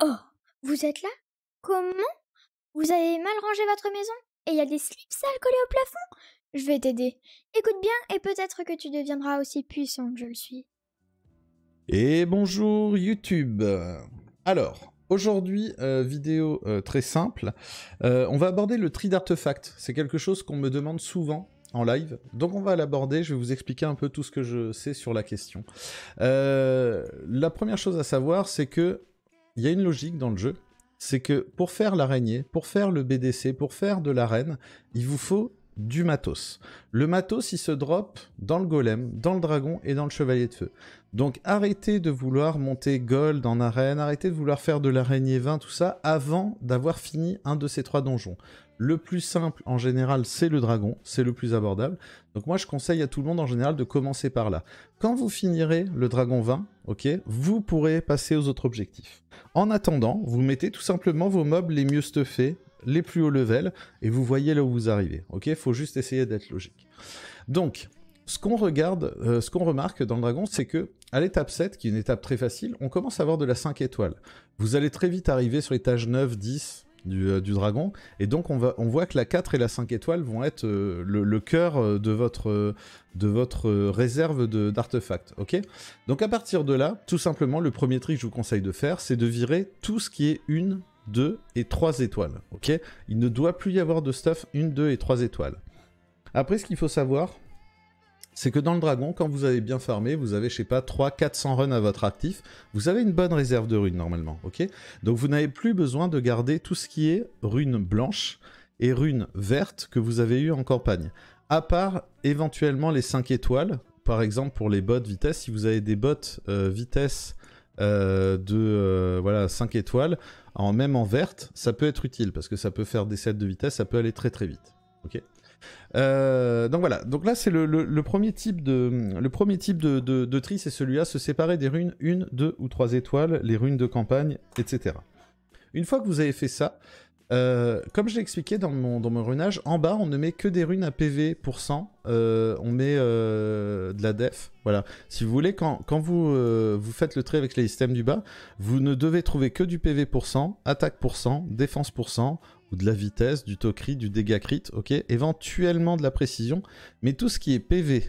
Oh, vous êtes là? Comment? Vous avez mal rangé votre maison? Et il y a des slips sales collés au plafond? Je vais t'aider. Écoute bien et peut-être que tu deviendras aussi puissant que je le suis. Et bonjour YouTube. Alors, aujourd'hui, euh, vidéo euh, très simple. Euh, on va aborder le tri d'artefacts. C'est quelque chose qu'on me demande souvent en live. Donc on va l'aborder, je vais vous expliquer un peu tout ce que je sais sur la question. la première chose à savoir, c'est que il y a une logique dans le jeu. C'est que pour faire l'araignée, pour faire le BDC, pour faire de l'arène, il vous faut du matos. Le matos, il se drop dans le golem, dans le dragon et dans le chevalier de feu. Donc arrêtez de vouloir monter gold en arène, arrêtez de vouloir faire de l'araignée 20, tout ça, avant d'avoir fini un de ces trois donjons. Le plus simple en général, c'est le dragon, c'est le plus abordable. Donc moi je conseille à tout le monde en général de commencer par là. Quand vous finirez le dragon 20, ok, vous pourrez passer aux autres objectifs. En attendant, vous mettez tout simplement vos mobs les mieux stuffés, les plus hauts level, et vous voyez là où vous arrivez. Ok, faut juste essayer d'être logique. Donc, ce qu'on regarde, euh, ce qu'on remarque dans le dragon, c'est que à l'étape 7, qui est une étape très facile, on commence à avoir de la 5 étoiles. Vous allez très vite arriver sur l'étage 9, 10, euh, du, dragon. Et donc on, voit que la 4 et la 5 étoiles vont être euh, le, cœur euh, de votre, de votre réserve d'artefacts. ok? Donc à partir de là, tout simplement, le premier trick que je vous conseille de faire, c'est de virer tout ce qui est une, 2 et 3 étoiles. ok? Il ne doit plus y avoir de stuff 1, 2 et 3 étoiles. Après, ce qu'il faut savoir, c'est que dans le dragon, quand vous avez bien farmé, vous avez, je sais pas, 3 400 runs à votre actif, vous avez une bonne réserve de runes normalement, ok? Donc vous n'avez plus besoin de garder tout ce qui est runes blanches et runes vertes que vous avez eu en campagne. À part éventuellement les 5 étoiles, par exemple pour les bots vitesse, si vous avez des bots euh, vitesse euh, de euh, voilà 5 étoiles, même en verte, ça peut être utile parce que ça peut faire des sets de vitesse, ça peut aller très très vite. ok? Euh, donc voilà, donc là c'est le, premier type de, le premier type de, tri, c'est celui-là, se séparer des runes 1, 2 ou 3 étoiles, les runes de campagne, etc. Une fois que vous avez fait ça, euh, comme je l'ai expliqué dans mon, runage, en bas on ne met que des runes à PV pour 100, euh, on met de la def, voilà. Si vous voulez, quand, vous, faites le tri avec les systèmes du bas, vous ne devez trouver que du PV pour 100, attaque pour 100, défense pour 100, ou de la vitesse, du taux crit, du dégât crit, ok Éventuellement de la précision, mais tout ce qui est PV,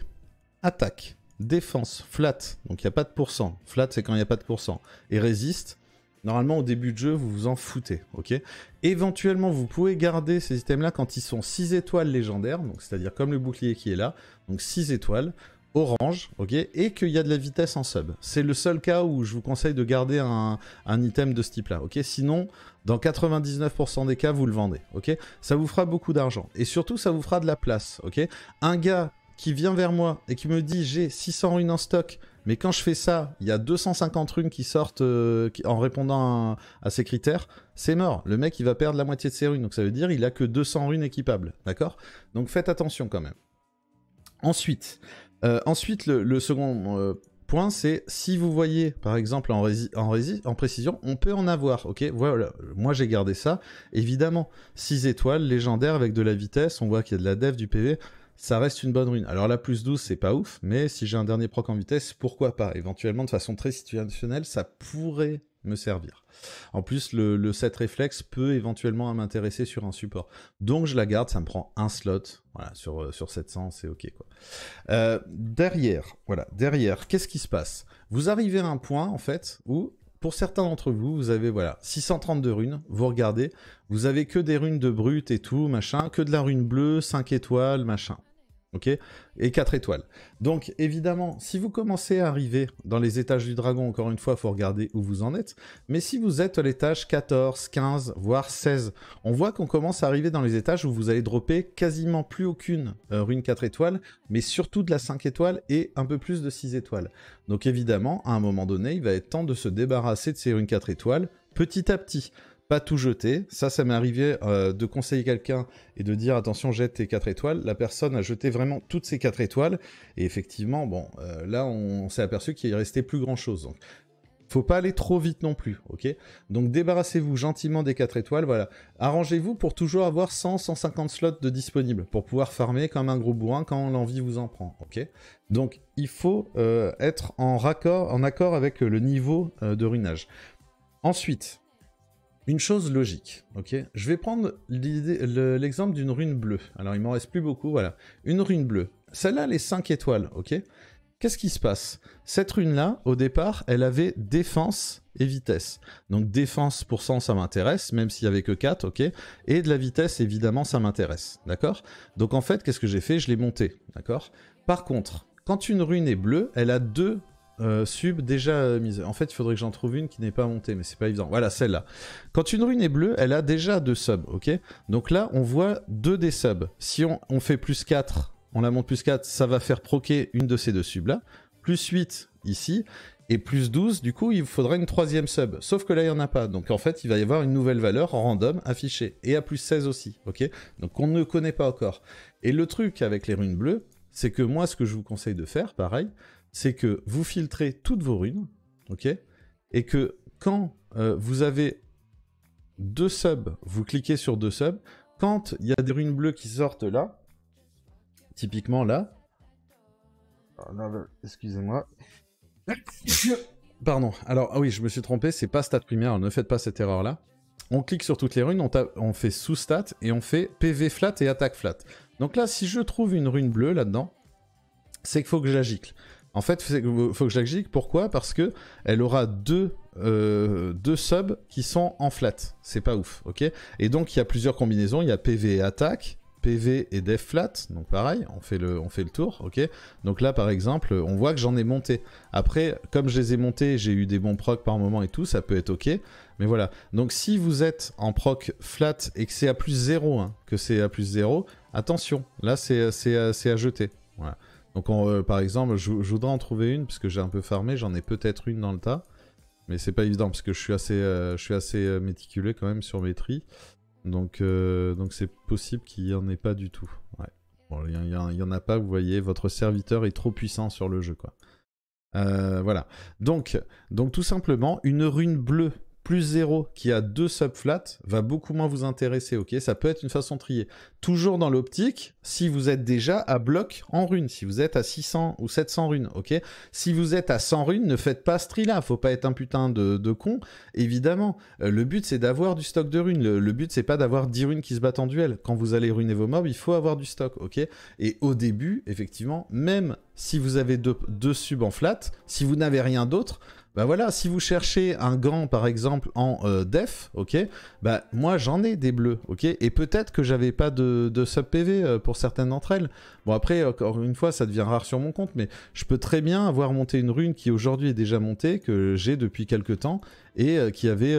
attaque, défense, flat, donc il n'y a pas de pourcent, flat c'est quand il n'y a pas de pourcent, et résiste, normalement au début de jeu vous vous en foutez, ok. Éventuellement vous pouvez garder ces items-là quand ils sont 6 étoiles légendaires, donc c'est-à-dire comme le bouclier qui est là, donc 6 étoiles, orange, ok, et qu'il y a de la vitesse en sub. C'est le seul cas où je vous conseille de garder un, item de ce type-là, ok. Sinon, dans 99% des cas, vous le vendez, ok. Ça vous fera beaucoup d'argent et surtout, ça vous fera de la place, ok. Un gars qui vient vers moi et qui me dit j'ai 600 runes en stock, mais quand je fais ça, il y a 250 runes qui sortent euh, en répondant à, ces critères, c'est mort. Le mec, il va perdre la moitié de ses runes, donc ça veut dire il a que 200 runes équipables, d'accord Donc faites attention quand même. Ensuite, euh, ensuite, le, second euh, point, c'est si vous voyez, par exemple, en, précision, on peut en avoir, ok? Voilà, moi j'ai gardé ça. Évidemment, 6 étoiles, légendaire avec de la vitesse, on voit qu'il y a de la dev, du PV, ça reste une bonne rune. Alors la plus 12, c'est pas ouf, mais si j'ai un dernier proc en vitesse, pourquoi pas? Éventuellement, de façon très situationnelle, ça pourrait me servir. En plus, le, set réflexe peut éventuellement m'intéresser sur un support. Donc je la garde, ça me prend un slot. Voilà, sur, euh, sur 700, c'est ok quoi. Euh, derrière, voilà, derrière, qu'est-ce qui se passe? Vous arrivez à un point en fait où pour certains d'entre vous, vous avez voilà 632 runes, vous regardez, vous avez que des runes de brut et tout, machin, que de la rune bleue, 5 étoiles, machin Et 4 étoiles. Donc évidemment, si vous commencez à arriver dans les étages du dragon, encore une fois, il faut regarder où vous en êtes. Mais si vous êtes à l'étage 14, 15, voire 16, on voit qu'on commence à arriver dans les étages où vous allez dropper quasiment plus aucune euh, rune 4 étoiles, mais surtout de la 5 étoiles et un peu plus de 6 étoiles. Donc évidemment, à un moment donné, il va être temps de se débarrasser de ces runes 4 étoiles petit à petit pas tout jeter. Ça, ça m'est arrivé euh, de conseiller quelqu'un et de dire attention, jette tes 4 étoiles. La personne a jeté vraiment toutes ses 4 étoiles. Et effectivement, bon, euh, là, on, s'est aperçu qu'il restait plus grand chose. Donc, faut pas aller trop vite non plus, ok? Donc débarrassez-vous gentiment des 4 étoiles, voilà. Arrangez-vous pour toujours avoir 100-150 slots de disponibles, pour pouvoir farmer comme un gros bourrin quand l'envie vous en prend, ok? Donc il faut euh, être en, raccord, en accord avec le niveau de runage. Ensuite, une chose logique, ok? Je vais prendre l'exemple d'une rune bleue. Alors, il m'en reste plus beaucoup, voilà. Une rune bleue. Celle-là, elle est 5 étoiles, ok? Qu'est-ce qui se passe? Cette rune-là, au départ, elle avait défense et vitesse. Donc défense pour 100, ça m'intéresse, même s'il n'y avait que 4, ok? Et de la vitesse, évidemment, ça m'intéresse, d'accord? Donc en fait, qu'est-ce que j'ai fait? Je l'ai monté, d'accord? Par contre, quand une rune est bleue, elle a deux euh, sub déjà euh, mise. En fait, il faudrait que j'en trouve une qui n'est pas montée, mais c'est pas évident. Voilà, celle-là. Quand une rune est bleue, elle a déjà deux subs, ok? Donc là, on voit deux des subs. Si on, fait plus 4, on la monte plus 4, ça va faire proquer une de ces deux subs-là. Plus 8 ici. Et plus 12, du coup, il faudra une troisième sub. Sauf que là, il n'y en a pas. Donc en fait, il va y avoir une nouvelle valeur random affichée. Et à plus 16 aussi, ok? Donc on ne connaît pas encore. Et le truc avec les runes bleues, c'est que moi, ce que je vous conseille de faire, pareil, c'est que vous filtrez toutes vos runes, ok Et que quand euh, vous avez deux subs, vous cliquez sur deux subs. Quand il y a des runes bleues qui sortent là, typiquement là, ah, excusez-moi. Pardon. Alors, ah oui, je me suis trompé, c'est pas stat primaire, ne faites pas cette erreur-là. On clique sur toutes les runes, on, on fait sous stat et on fait PV flat et attaque flat. Donc là, si je trouve une rune bleue là-dedans, c'est qu'il faut que je la gicle. En fait, il faut que je la. Pourquoi? Parce que elle aura deux, euh, deux subs qui sont en flat. C'est pas ouf, ok? Et donc, il y a plusieurs combinaisons. Il y a PV et attaque, PV et def flat. Donc pareil, on fait le, on fait le tour, ok? Donc là, par exemple, on voit que j'en ai monté. Après, comme je les ai montés, j'ai eu des bons procs par moment et tout, ça peut être ok. Mais voilà. Donc si vous êtes en proc flat et que c'est à plus 0, hein, que c'est à plus 0, attention. Là, c'est à jeter. Voilà. Donc euh, par exemple, je, voudrais en trouver une, parce que j'ai un peu farmé, j'en ai peut-être une dans le tas. Mais c'est pas évident, parce que je suis assez, euh, euh, méticuleux quand même sur mes tris. Donc donc c'est possible qu'il n'y en ait pas du tout. Ouais. Il n'y en a pas, vous voyez, votre serviteur est trop puissant sur le jeu, quoi. voilà. Donc, donc tout simplement, une rune bleue plus 0 qui a deux subflats va beaucoup moins vous intéresser, ok? Ça peut être une façon de trier. Toujours dans l'optique, si vous êtes déjà à bloc en runes, si vous êtes à 600 ou 700 runes, ok? Si vous êtes à 100 runes, ne faites pas ce tri-là, faut pas être un putain de, con, évidemment. Euh, le but c'est d'avoir du stock de runes, le, but c'est pas d'avoir 10 runes qui se battent en duel. Quand vous allez ruiner vos mobs, il faut avoir du stock, ok? Et au début, effectivement, même si vous avez deux, deux subs en flat, si vous n'avez rien d'autre, bah voilà, si vous cherchez un gant par exemple en euh, def, ok, bah moi j'en ai des bleus, ok, et peut-être que j'avais pas de, de sub PV euh, pour certaines d'entre elles. Bon après, encore une fois, ça devient rare sur mon compte, mais je peux très bien avoir monté une rune qui aujourd'hui est déjà montée, que j'ai depuis quelques temps, et euh, qui avait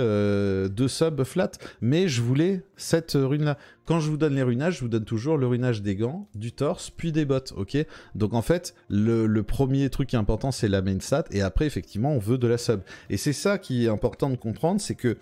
deux subs flat, mais je voulais cette rune-là. Quand je vous donne les runages, je vous donne toujours le runage des gants, du torse, puis des bottes, ok? Donc en fait, le, le premier truc qui est important, c'est la main stat, et après, effectivement, on veut de la sub. Et c'est ça qui est important de comprendre, c'est que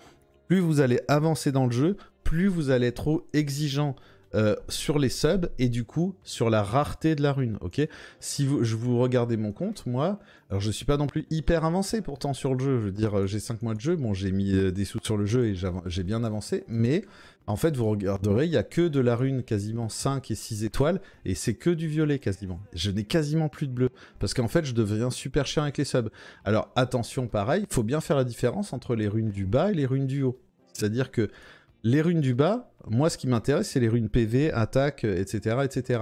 plus vous allez avancer dans le jeu, plus vous allez être trop exigeant euh, sur les subs et du coup sur la rareté de la rune, ok? Si vous, je vous regardez mon compte, moi, alors je suis pas non plus hyper avancé pourtant sur le jeu, je veux dire euh, j'ai 5 mois de jeu, bon j'ai mis euh, des sous sur le jeu et j'ai bien avancé, mais en fait vous regarderez, il y a que de la rune quasiment 5 et 6 étoiles et c'est que du violet quasiment. Je n'ai quasiment plus de bleu parce qu'en fait je deviens super chiant avec les subs. Alors attention pareil, il faut bien faire la différence entre les runes du bas et les runes du haut. C'est-à-dire que les runes du bas, moi ce qui m'intéresse c'est les runes PV, attaque, etc. etc.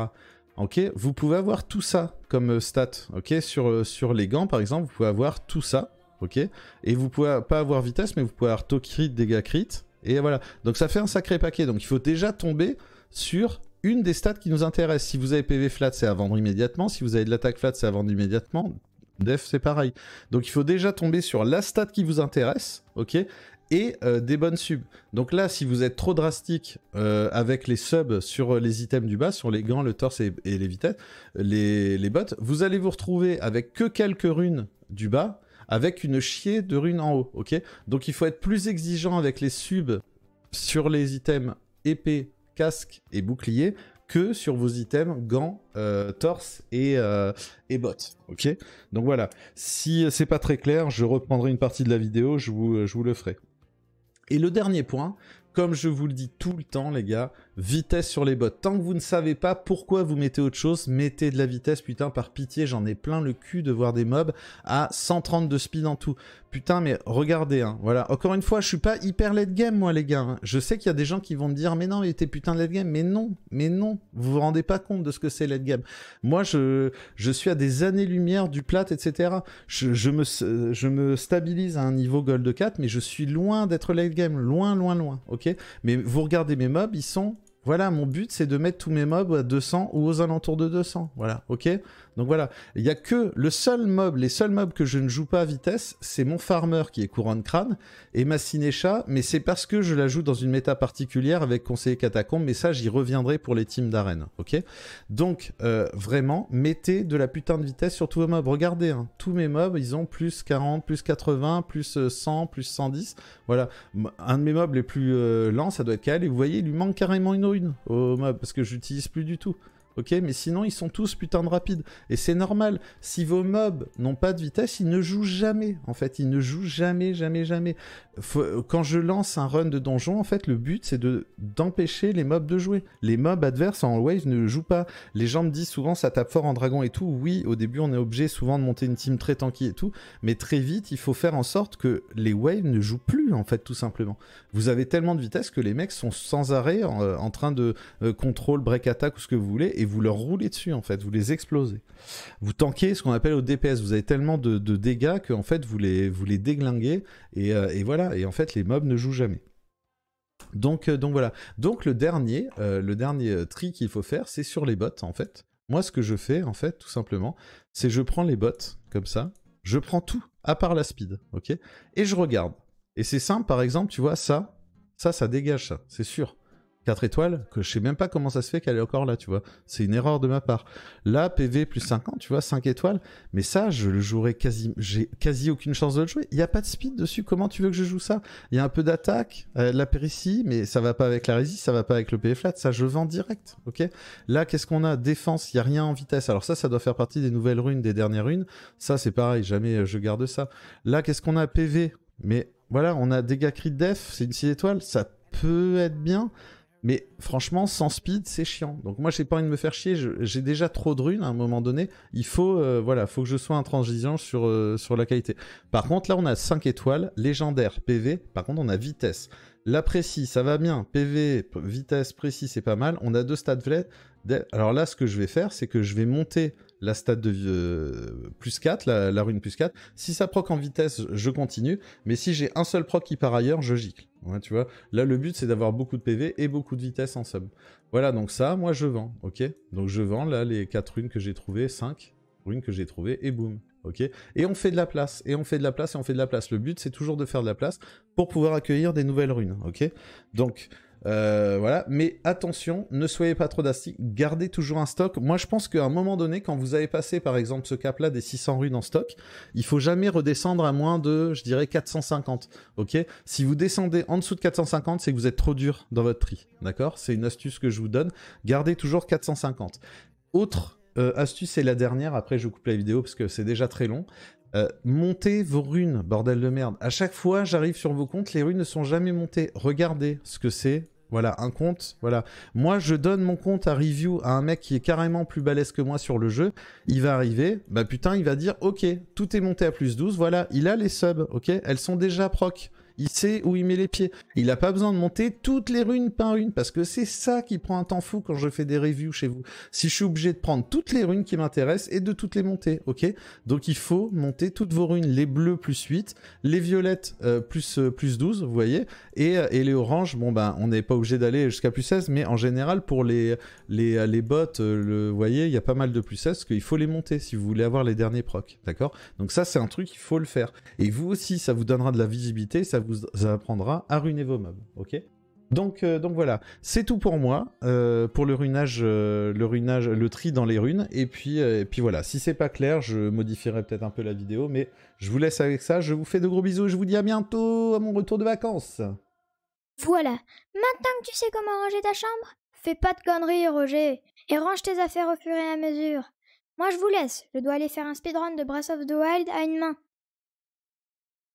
Ok, vous pouvez avoir tout ça comme euh, stat, ok, sur, euh, sur les gants par exemple, vous pouvez avoir tout ça, ok, et vous pouvez pas avoir vitesse, mais vous pouvez avoir taux crit, dégâts crit, et voilà. Donc ça fait un sacré paquet, donc il faut déjà tomber sur une des stats qui nous intéresse. Si vous avez PV flat, c'est à vendre immédiatement, si vous avez de l'attaque flat, c'est à vendre immédiatement, Def, c'est pareil. Donc il faut déjà tomber sur la stat qui vous intéresse, ok et euh, des bonnes subs. Donc là, si vous êtes trop drastique euh, avec les subs sur les items du bas, sur les gants, le torse et, les vitesses, les, bottes, vous allez vous retrouver avec que quelques runes du bas, avec une chier de runes en haut, ok? Donc il faut être plus exigeant avec les subs sur les items épée, casque et bouclier que sur vos items gants, euh, torse et, bottes. Ok? Donc voilà. Si c'est pas très clair, je reprendrai une partie de la vidéo, je vous le ferai. Et le dernier point, comme je vous le dis tout le temps, les gars, vitesse sur les bots. Tant que vous ne savez pas pourquoi vous mettez autre chose, mettez de la vitesse, putain, par pitié, j'en ai plein le cul de voir des mobs à 130 de speed en tout. Putain, mais regardez, hein, voilà. Encore une fois, je suis pas hyper late game, moi, les gars. Hein. Je sais qu'il y a des gens qui vont me dire, mais non, mais t'es putain de late game. Mais non, mais non. Vous vous rendez pas compte de ce que c'est late game. Moi, je, je suis à des années-lumière du plat, etc. Je, je, me, je me stabilise à un niveau gold 4, mais je suis loin d'être late game. Loin, loin, loin. Ok? Mais vous regardez mes mobs, ils sont voilà, mon but c'est de mettre tous mes mobs à 200 ou aux alentours de 200. Voilà, ok? Donc voilà, il y a que le seul mob, les seuls mobs que je ne joue pas à vitesse, c'est mon farmer qui est couronne crâne et ma cinécha, mais c'est parce que je la joue dans une méta particulière avec conseiller catacombe, mais ça j'y reviendrai pour les teams d'arène, ok? Donc euh, vraiment, mettez de la putain de vitesse sur tous vos mobs. Regardez, hein, tous mes mobs, ils ont plus 40, plus 80, plus 100, euh, plus 110. Voilà, un de mes mobs les plus euh, lents, ça doit être Kal, et vous voyez, il lui manque carrément une rune au mob, parce que j'utilise plus du tout ok Mais sinon, ils sont tous putain de rapides. Et c'est normal. Si vos mobs n'ont pas de vitesse, ils ne jouent jamais. En fait, ils ne jouent jamais, jamais, jamais. quand je lance un run de donjon, en fait, le but, c'est de d'empêcher les mobs de jouer. Les mobs adverses en wave ne jouent pas. Les gens me disent souvent, ça tape fort en dragon et tout. Oui, au début, on est obligé souvent de monter une team très tanky et tout. Mais très vite, il faut faire en sorte que les waves ne jouent plus, en fait, tout simplement. Vous avez tellement de vitesse que les mecs sont sans arrêt en, euh, train de euh, contrôle, break attack ou ce que vous voulez. Et vous leur roulez dessus en fait, vous les explosez. Vous tankez ce qu'on appelle au DPS, vous avez tellement de, dégâts que en fait vous les, vous les déglinguez euh, et, voilà, et en fait les mobs ne jouent jamais. Donc, euh, donc voilà. Donc le dernier, euh, le dernier tri qu'il faut faire, c'est sur les bots en fait. Moi ce que je fais en fait, tout simplement, c'est je prends les bots comme ça, je prends tout à part la speed, ok, et je regarde. Et c'est simple, par exemple, tu vois ça, ça, ça dégage ça, c'est sûr. 4 étoiles, que je sais même pas comment ça se fait qu'elle est encore là, tu vois. C'est une erreur de ma part. Là, PV plus 50, tu vois, 5 étoiles. Mais ça, je le jouerai quasi, j'ai quasi aucune chance de le jouer. Il n'y a pas de speed dessus. Comment tu veux que je joue ça? Il y a un peu d'attaque, euh, de la péricie, mais ça va pas avec la résiste, ça va pas avec le PV flat. Ça, je vends direct, ok? Là, qu'est-ce qu'on a? Défense, il y a rien en vitesse. Alors ça, ça doit faire partie des nouvelles runes, des dernières runes. Ça, c'est pareil, jamais euh, je garde ça. Là, qu'est-ce qu'on a? PV Mais voilà, on a dégâts crit def, c'est une 6 étoiles. Ça peut être bien. Mais franchement, sans speed, c'est chiant. Donc moi, j'ai pas envie de me faire chier. J'ai déjà trop de runes à un moment donné. Il faut, euh, voilà, faut que je sois intransigeant sur, euh, sur la qualité. Par contre, là, on a 5 étoiles, légendaire, PV. Par contre, on a vitesse. La précis, ça va bien. PV, vitesse, précis, c'est pas mal. On a deux stades Alors là, ce que je vais faire, c'est que je vais monter la stade de euh, plus 4, la, rune plus 4. Si ça proc en vitesse, je continue. Mais si j'ai un seul proc qui part ailleurs, je gicle. tu vois. Là, le but, c'est d'avoir beaucoup de PV et beaucoup de vitesse en sub. Voilà, donc ça, moi, je vends. Ok Donc je vends, là, les 4 runes que j'ai trouvées, 5 runes que j'ai trouvées, et boum. Ok Et on fait de la place, et on fait de la place, et on fait de la place. Le but, c'est toujours de faire de la place pour pouvoir accueillir des nouvelles runes. Ok Donc... Euh, voilà, mais attention, ne soyez pas trop drastique, gardez toujours un stock. Moi, je pense qu'à un moment donné, quand vous avez passé, par exemple, ce cap-là des 600 runes en stock, il faut jamais redescendre à moins de, je dirais, 450. Ok? Si vous descendez en dessous de 450, c'est que vous êtes trop dur dans votre tri. D'accord? C'est une astuce que je vous donne. Gardez toujours 450. Autre euh, astuce, c'est la dernière. Après, je coupe la vidéo parce que c'est déjà très long. Euh, montez vos runes, bordel de merde. À chaque fois, j'arrive sur vos comptes, les runes ne sont jamais montées. Regardez ce que c'est. Voilà, un compte, voilà. Moi, je donne mon compte à review à un mec qui est carrément plus balèze que moi sur le jeu. Il va arriver, bah putain, il va dire, ok, tout est monté à plus 12, voilà, il a les subs, ok, elles sont déjà proc il sait où il met les pieds. Il n'a pas besoin de monter toutes les runes par une, parce que c'est ça qui prend un temps fou quand je fais des reviews chez vous. Si je suis obligé de prendre toutes les runes qui m'intéressent et de toutes les monter, ok? Donc il faut monter toutes vos runes, les bleus plus 8, les violettes euh, plus, euh, plus 12, vous voyez, et, euh, et, les oranges, bon ben on n'est pas obligé d'aller jusqu'à plus 16, mais en général pour les, les, bottes, le, vous voyez, il y a pas mal de plus 16, parce qu'il faut les monter si vous voulez avoir les derniers procs, d'accord? Donc ça c'est un truc, il faut le faire. Et vous aussi, ça vous donnera de la visibilité, ça vous vous apprendra à ruiner vos mobs, ok? Donc, euh, donc voilà, c'est tout pour moi euh, pour le runage, euh, le runage, le tri dans les runes. Et puis, et puis voilà, si c'est pas clair, je modifierai peut-être un peu la vidéo, mais je vous laisse avec ça. Je vous fais de gros bisous je vous dis à bientôt à mon retour de vacances. Voilà, maintenant que tu sais comment ranger ta chambre, fais pas de conneries, Roger, et range tes affaires au fur et à mesure. Moi, je vous laisse. Je dois aller faire un speedrun de Breath of the Wild à une main.